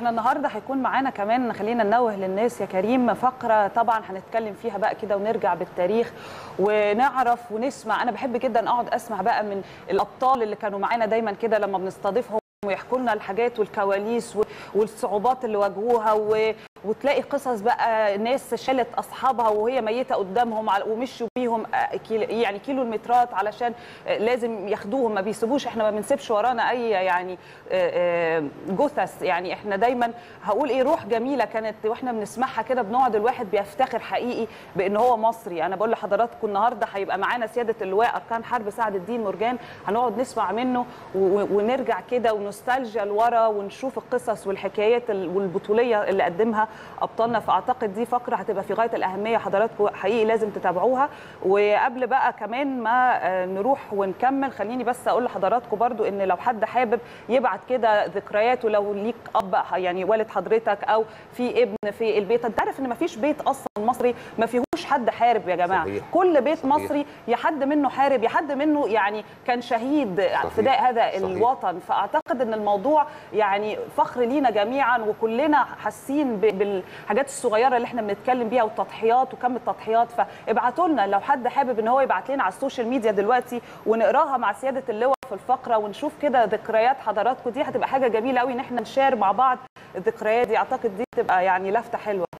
إحنا النهارده هيكون معانا كمان خلينا ننوه للناس يا كريم فقرة طبعا هنتكلم فيها بقى كده ونرجع بالتاريخ ونعرف ونسمع أنا بحب جدا أقعد أسمع بقى من الأبطال اللي كانوا معانا دايما كده لما بنستضيفهم ويحكوا لنا الحاجات والكواليس والصعوبات اللي واجهوها. وتلاقي قصص بقى ناس شالت أصحابها وهي ميتة قدامهم ومشوا بيهم يعني كيلو المترات علشان لازم ياخدوهم ما بيسيبوش إحنا ما بنسيبش ورانا أي يعني جثث. يعني إحنا دايما هقول إيه روح جميلة كانت وإحنا بنسمعها كده بنقعد الواحد بيفتخر حقيقي بإن هو مصري. أنا بقول لحضراتكم النهارده هيبقى معانا سيادة اللواء أركان حرب سعد الدين مرجان هنقعد نسمع منه ونرجع كده ونوستالجيا لورا ونشوف القصص والحكايات والبطولية اللي قدمها. أبطالنا فأعتقد دي فقرة هتبقى في غاية الأهمية حضراتكم حقيقي لازم تتابعوها. وقبل بقى كمان ما نروح ونكمل خليني بس أقول لحضراتكم برضو إن لو حد حابب يبعت كده ذكرياته لو ليك أب يعني والد حضرتك أو في ابن في البيت. أنت عارف إن ما فيش بيت أصلا مصري ما فيهوش حد حارب يا جماعة صحيح. كل بيت صحيح. مصري يا حد منه حارب يا حد منه يعني كان شهيد صحيح. فداء هذا صحيح. الوطن فأعتقد إن الموضوع يعني فخر لينا جميعا وكلنا حاسين بالحاجات الصغيرة اللي إحنا بنتكلم بيها والتضحيات وكم التضحيات فابعتوا لنا لو حد حابب إن هو يبعت لنا على ال social media دلوقتي ونقراها مع سيادة اللواء في الفقرة ونشوف كده ذكريات حضراتكم دي هتبقى حاجة جميلة قوي إن إحنا نشار مع بعض الذكريات دي أعتقد دي تبقى يعني لفتة حلوة